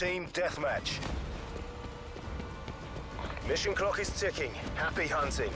Team deathmatch. Mission clock is ticking. Happy hunting.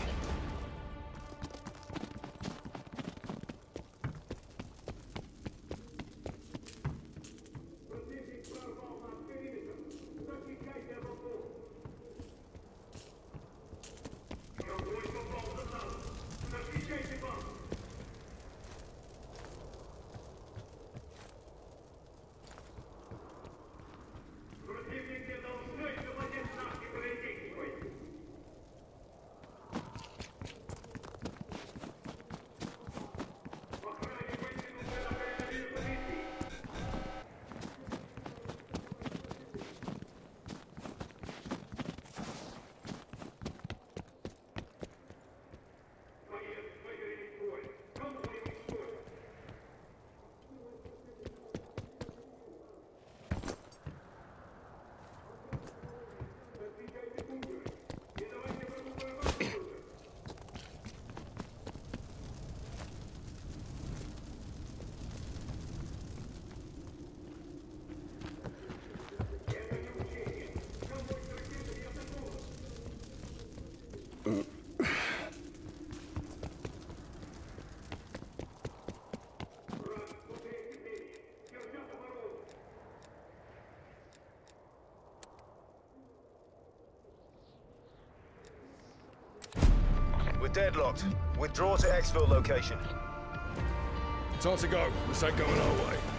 We're deadlocked. Withdraw to exfil location. Time to go. This ain't going our way.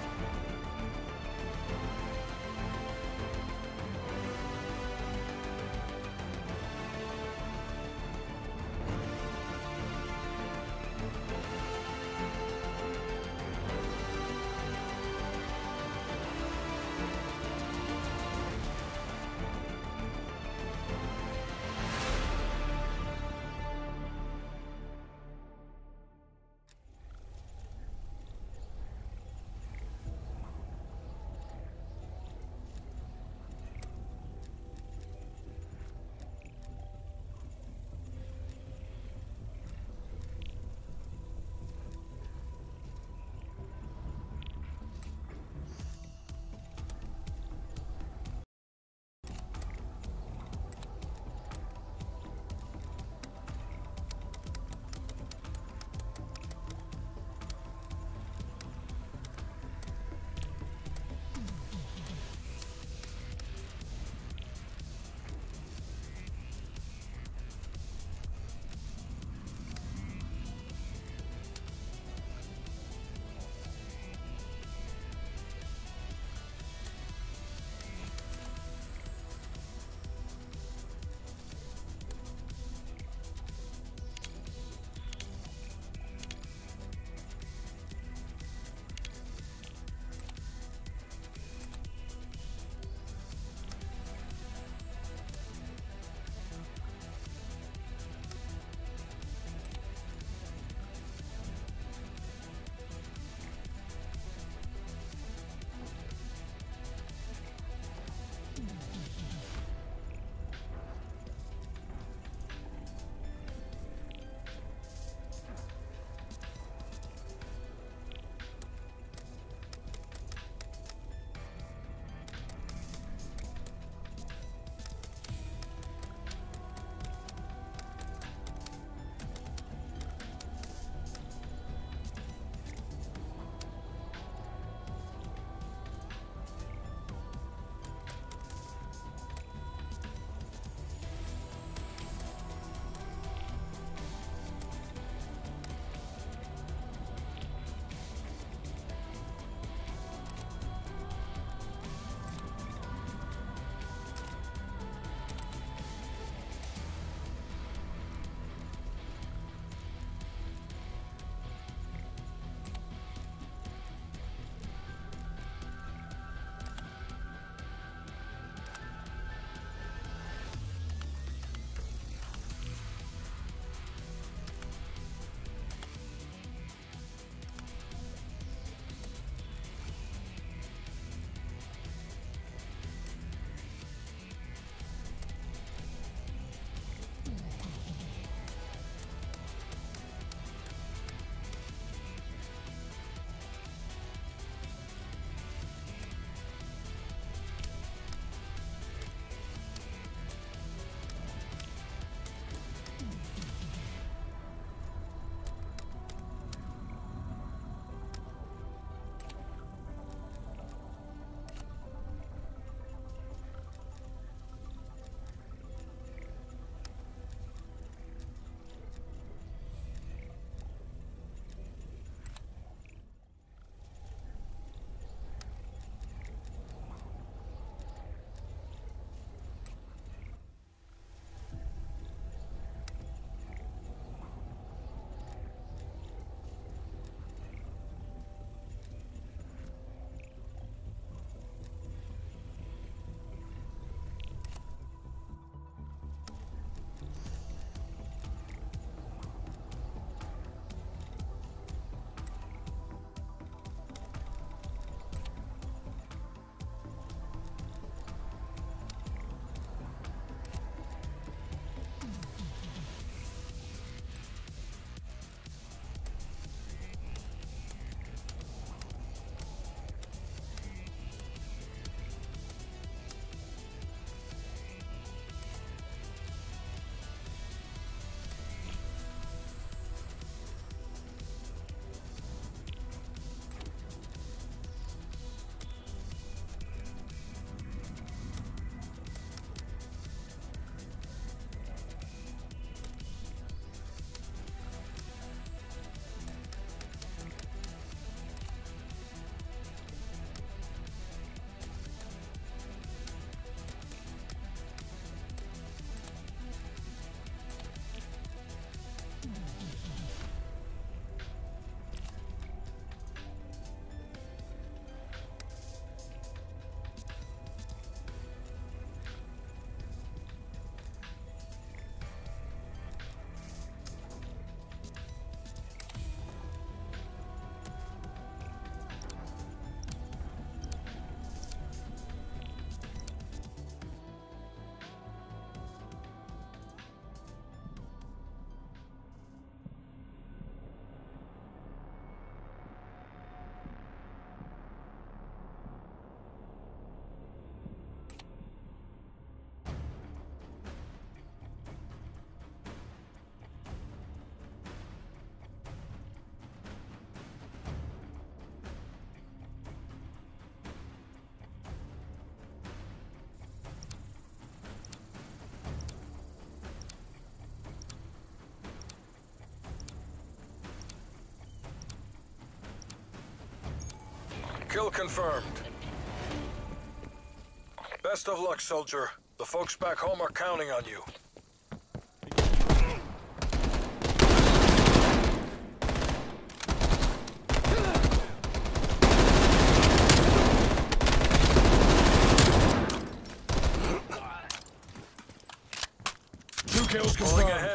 Kill confirmed. Best of luck, soldier. The folks back home are counting on you. Two kills confirmed.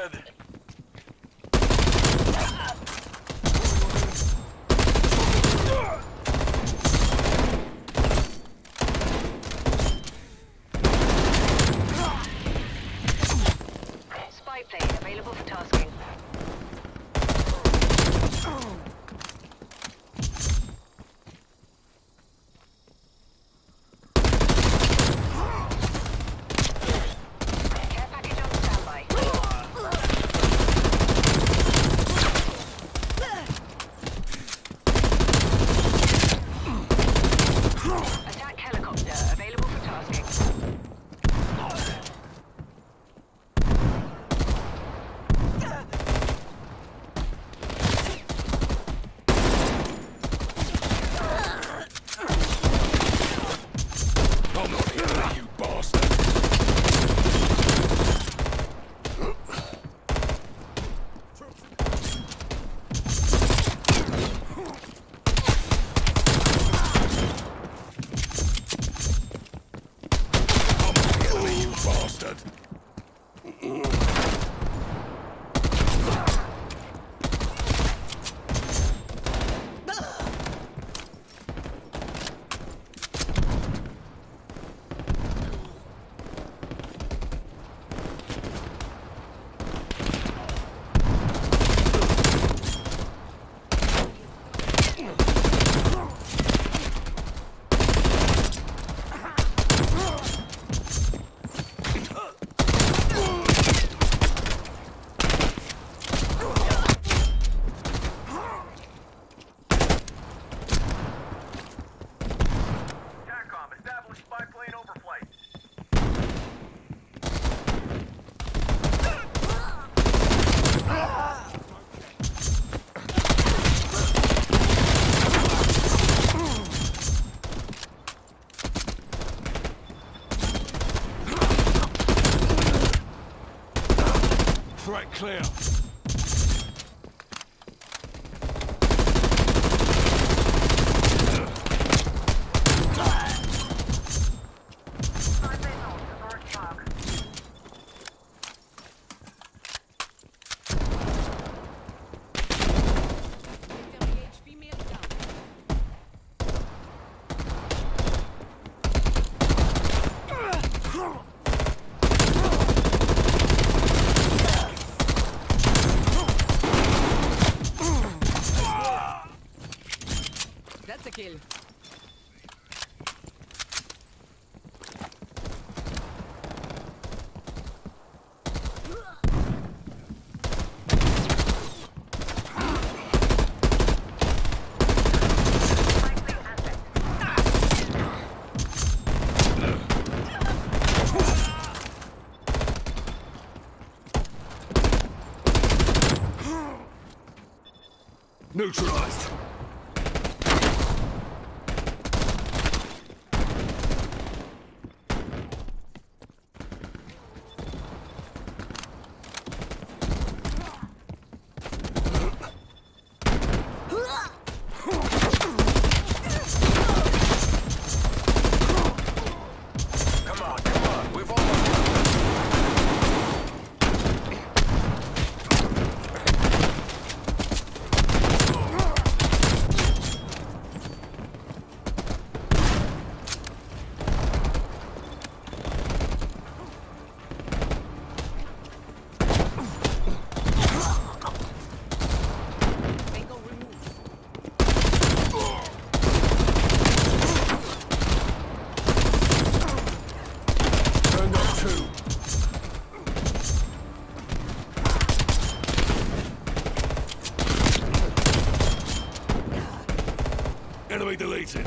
Enemy deleted.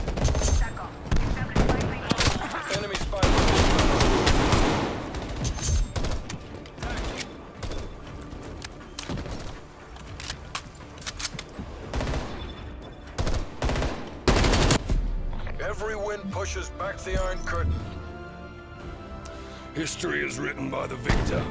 enemy. Every wind pushes back the Iron Curtain. History is written by the victor.